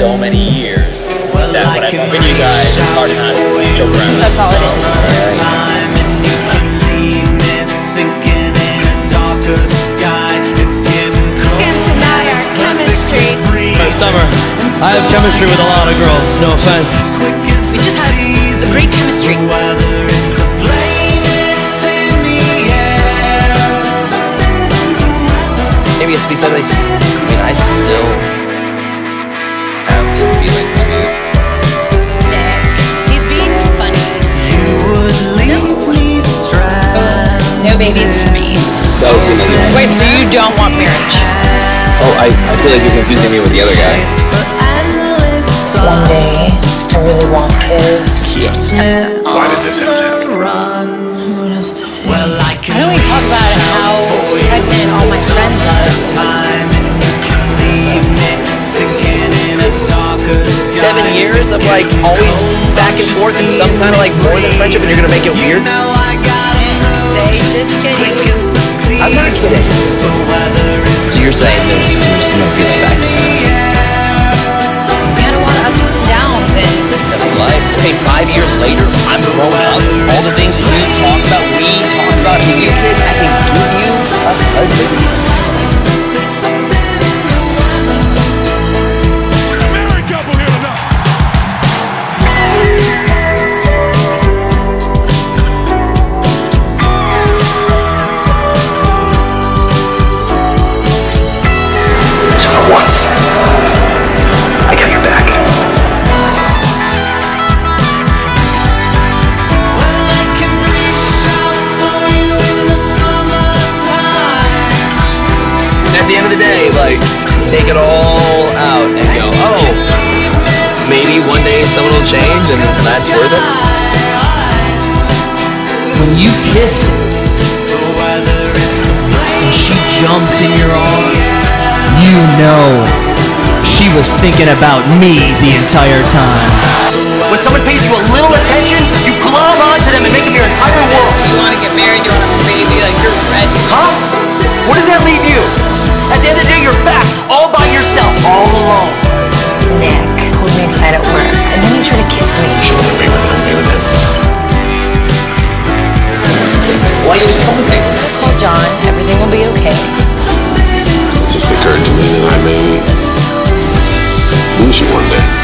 so many years that when I bump into you guys, it's hard to not joke around. That's all it is. Right. Summer. I have chemistry with a lot of girls, no offense. We just have a great chemistry. Maybe it's because I, I mean, I still No babies for me. That was another one. Wait, so you don't want marriage? Oh, I, I feel like you're confusing me with the other guy. One day, I really want kids. Why did this have to happen? Well, I can Why don't we talk about how pregnant all my friends are? time and you can leave me sinking in a darker sky. Seven years of like always back and forth and some kind of like more than friendship, and you're gonna make it weird. I'm not kidding. So you're saying there's, there's no feeling back to? We had a lot of ups and downs, and That's life. Okay, five years later, I'm grown up. All the things that you talked about, we talked take it all out and go, oh, maybe one day someone will change and that's worth it. When you kissed and she jumped in your arms, you know she was thinking about me the entire time. When someone pays you a little attention, you glom onto them and make them your just occurred to me that I may lose you one day.